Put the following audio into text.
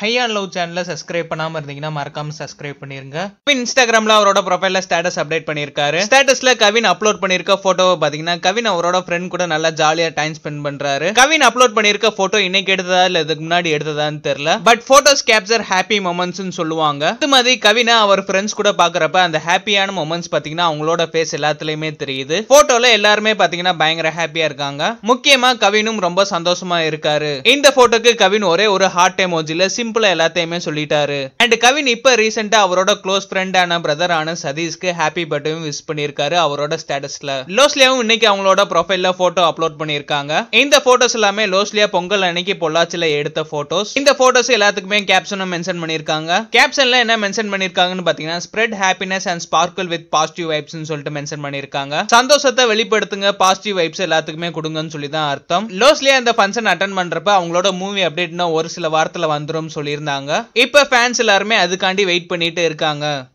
ஹையா லவ் சேனலை சப்ஸ்கிரைப் பண்ணாம இருந்தீங்கன்னா மறக்காம சப்ஸ்கிரைப் பண்ணிருங்க. இன்ஸ்டாகிராம்ல அவரோட ப்ரொஃபைல ஸ்டேட்டஸ் அப்டேட் பண்ணிருக்காரு. ஸ்டேட்டஸ்ல கவின் அப்லோட் பண்ணிருக்க போட்டோவை பாத்தீங்கன்னா கவின் அவரோட ஃப்ரெண்ட் கூட நல்லா ஜாலியா டைம் ஸ்பெண்ட் பண்றாரு. கவின் அப்லோட் பண்ணிருக்க போட்டோ இன்னைக்கு எடுத்ததா இல்ல இதுக்கு முன்னாடி எடுத்ததான்னு தெரியல. But photos capture happy moments சொல்லுவாங்க. அது மாதிரி கவினை அவர் ஃப்ரெண்ட்ஸ் கூட பாக்குறப்ப அந்த ஹாப்பியான மொமெண்ட்ஸ் பாத்தீங்கன்னா அவங்களோட ஃபேஸ் எல்லாத்துலயுமே தெரியுது. போட்டோல எல்லாருமே பாத்தீங்கன்னா பயங்கர ஹாப்பியா இருக்காங்க. முக்கியமா கவினும் ரொம்ப சந்தோஷமா இருக்காரு. இந்த போட்டோக்கு கவின் ஒரே ஒரு ஹார்ட் எமோஜில சிம்பிளா எல்லாத்தையுமே சொல்லிட்டாரு. அண்ட் கவின் இப்ப ரீசெண்டா அவரோட க்ளோஸ் ஃப்ரெண்டான பிரதர் ஆன சதீஷ்க்கு ஹாப்பி பர்த்டேவும் விஷ் பண்ணிருக்காரு அவரோட ஸ்டேட்டஸ்ல லோஸ்லியாவும் இன்னைக்கு அவங்களோட ப்ரொஃபைல்ல போட்டோ அப்லோட் பண்ணிருக்காங்க இந்த போட்டோஸ் எல்லாமே லோஸ்லியா பொங்கல் அன்னைக்கு பொள்ளாச்சில எடுத்த போட்டோஸ் இந்த போட்டோஸ் எல்லாத்துக்குமே கேப்ஷனும் மென்ஷன் பண்ணிருக்காங்க கேப்ஷன்ல என்ன மென்ஷன் பண்ணிருக்காங்கன்னு பாத்தீங்கன்னா spread happiness and sparkle with positive vibes சொல்லிட்டு மென்ஷன் பண்ணிருக்காங்க சந்தோஷத்தை வெளிப்படுத்துங்க பாசிட்டிவ் வைப்ஸ் எல்லாத்துக்குமே கொடுங்கன்னு சொல்லி தான் அர்த்தம். லோஸ்லியா இந்த ஃபங்க்ஷன் அட்டன் பண்றப்ப அவங்களோட மூவி அப்டேட்னா ஒரு சில வாரத்துல வந்துரும் சொல்லியிருந்தாங்க. இப்போ ஃபேன்ஸ் எல்லாருமே அதுக்காண்டி வெயிட் பண்ணிட்டு இருக்காங்க.